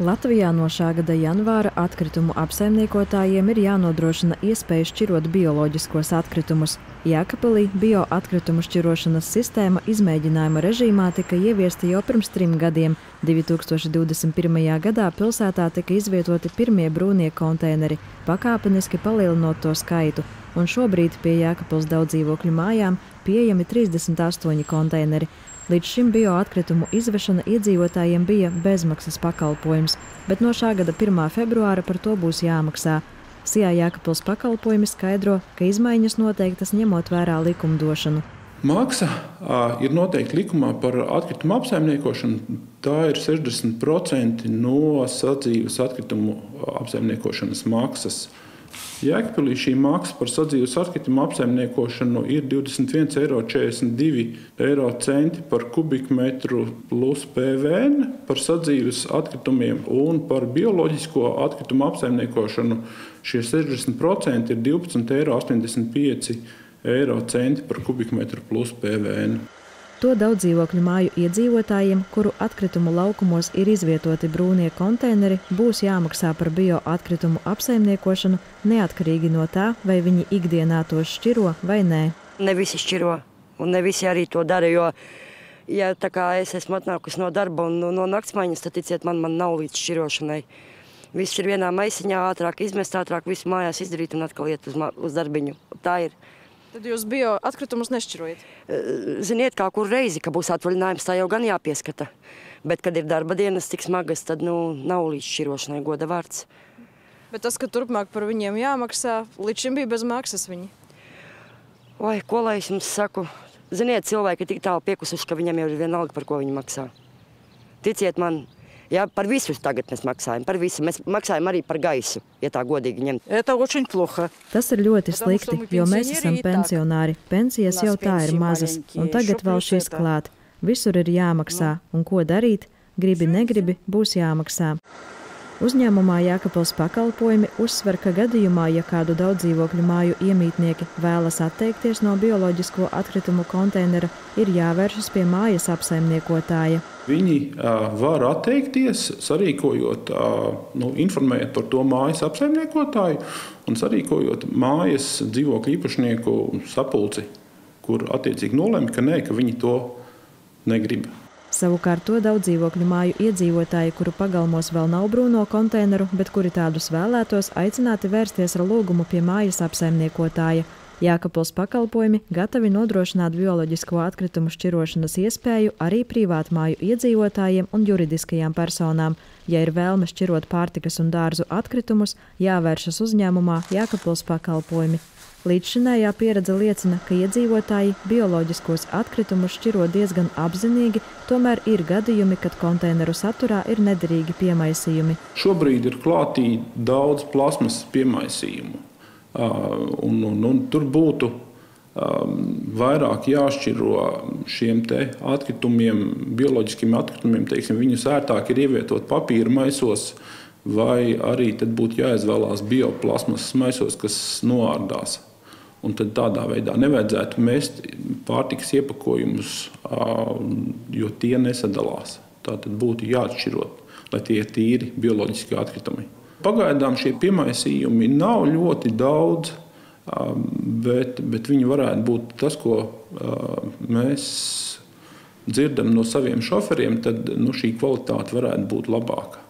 Latvijā no šā gada janvāra atkritumu apsaimniekotājiem ir jānodrošina iespēja šķirot bioloģiskos atkritumus. Jēkabīlī bioatkritumu šķirošanas sistēma izmēģinājuma režīmā tika ieviesta jau pirms trim gadiem. 2021. gadā pilsētā tika izvietoti pirmie brūnie konteineri, pakāpeniski palielinot to skaitu, un šobrīd pie Jēkabils daudzdzīvokļu mājām pieejami 38 konteineri. Līdz šim bioatkritumu izvešana iedzīvotājiem bija bezmaksas pakalpojums, bet no šā gada 1. februāra par to būs jāmaksā. Sijā Jēkabils pakalpojumi skaidro, ka izmaiņas noteiktas ņemot vērā likumdošanu. Maksa ir noteikti likumā par atkritumu apsaimniekošanu. Tā ir 60% no sadzīves atkritumu apsaimniekošanas maksas. Jēkabīlī šī maksa par sadzīves atkritumu apsaimniekošanu ir 21,42 eiro centi par kubikmetru plus PVN par sadzīves atkritumiem un par bioloģisko atkritumu apsaimniekošanu. Šie 60% ir 12,85 eiro centi par kubikmetru plus PVN. To daudzdzīvokļu māju iedzīvotājiem, kuru atkritumu laukumos ir izvietoti brūnie konteineri, būs jāmaksā par bioatkritumu apsaimniekošanu neatkarīgi no tā, vai viņi ikdienā to šķiro vai nē. Ne visi šķiro, un ne visi arī to dara. Jo, ja es esmu atnākusi no darba un no, no naktsmaiņas, tad ticiet man, man nav līdz šķirošanai. Viss ir vienā maisiņā, ātrāk izmest, ātrāk visu mājās izdarīt un atkal iet uz, uz darbiņu. Tā ir. Tad jūs bio atkritumus nešķirojat? Ziniet, kā kur reizi, ka būs atvaļinājums, tā jau gan jāpieskata. Bet, kad ir darba dienas tik smagas, tad nu, nav līdz šķirošanai goda vārds. Bet tas, ka turpmāk par viņiem jāmaksā, līdz šim bija bez maksas viņi. Vai, ko lai es jums saku? Ziniet, cilvēki ir tik tālu piekusuši, ka viņam jau ir vienalga, par ko viņi maksā. Ticiet man, Ja, par visu tagad mēs maksājam, par visu. Mēs maksājam arī par gaisu, ja tā godīgi ņemt. Tas ir ļoti slikti, jo mēs esam pensionāri. Pensijas jau tā ir mazas, un tagad vēl šis klāt. Visur ir jāmaksā, un ko darīt? Gribi, negribi, būs jāmaksā. Uzņēmumā Jēkabils pakalpojumi uzsver, ka gadījumā, ja kādu daudzdzīvokļu māju iemītnieki vēlas atteikties no bioloģisko atkritumu konteinera, ir jāvēršas pie mājas apsaimniekotāja. Viņi uh, var atteikties, sarīkojot, uh, nu, informējot par to mājas apsaimniekotāju un sarīkojot mājas dzīvokļu īpašnieku sapulci, kur attiecīgi nolemj, ka nē, ka viņi to negrib. Savukārt to daudz dzīvokļu māju iedzīvotāji, kuru pagalmos vēl nav brūno konteineru, bet kuri tādus vēlētos, aicināti vērsties ar lūgumu pie mājas apsaimniekotāja. Jākapils pakalpojumi gatavi nodrošināt bioloģisko atkritumu šķirošanas iespēju arī privātmāju iedzīvotājiem un juridiskajām personām. Ja ir vēlme šķirot pārtikas un dārzu atkritumus, jāvēršas uzņēmumā Jākapils pakalpojumi. Līdzšinējā pieredze liecina, ka iedzīvotāji bioloģiskos atkritumus šķiro diezgan apzinīgi, tomēr ir gadījumi, kad konteineru saturā ir nederīgi piemaisījumi. Šobrīd ir klātī daudz plasmas piemaisījumu, un, un, un tur būtu vairāk jāšķiro šiem atkritumiem, bioloģiskiem atkritumiem. Teiksim, viņus ērtāk ir ievietot papīra maisos, vai arī būtu jāizvēlās bioplasmas maisos, kas noārdās. Un tad tādā veidā nevajadzētu mest pārtikas iepakojumus, jo tie nesadalās. Tā tad būtu jāatšķiro, lai tie ir tīri bioloģiski atkritumi. Pagaidām šie piemaisījumi nav ļoti daudz, bet, bet viņi varētu būt tas, ko mēs dzirdam no saviem šoferiem, tad nu, šī kvalitāte varētu būt labāka.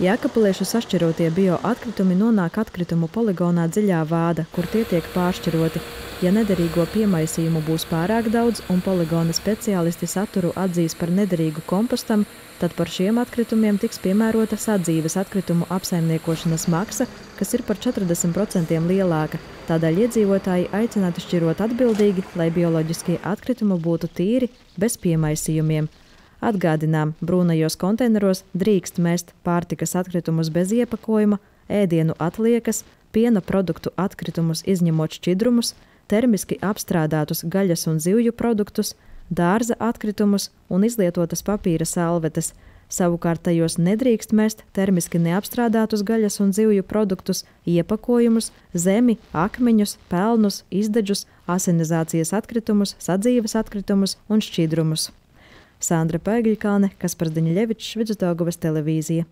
Jēkabuliešu sašķirotie bioatkritumi nonāk atkritumu poligonā dziļā vāda, kur tie tiek pāršķiroti. Ja nederīgo piemaisījumu būs pārāk daudz un poligona speciālisti saturu atzīs par nederīgu kompostam, tad par šiem atkritumiem tiks piemērota sadzīves atkritumu apsaimniekošanas maksa, kas ir par 40% lielāka. Tādēļ iedzīvotāji aicināti šķirot atbildīgi, lai bioloģiskie atkritumi būtu tīri, bez piemaisījumiem. Atgādinām, brūnajos konteineros drīkst mest pārtikas atkritumus bez iepakojuma, ēdienu atliekas, piena produktu atkritumus izņemot šķidrumus, termiski apstrādātus gaļas un zivju produktus, dārza atkritumus un izlietotas papīra salvetes. Savukārt tajos nedrīkst mest termiski neapstrādātus gaļas un zivju produktus, iepakojumus, zemi, akmeņus, pelnus, izdeģus, asinizācijas atkritumus, sadzīves atkritumus un šķidrumus. Sandra Paigļkāne, Kaspars Daņļevičs, Vidusdaugavas televīzija.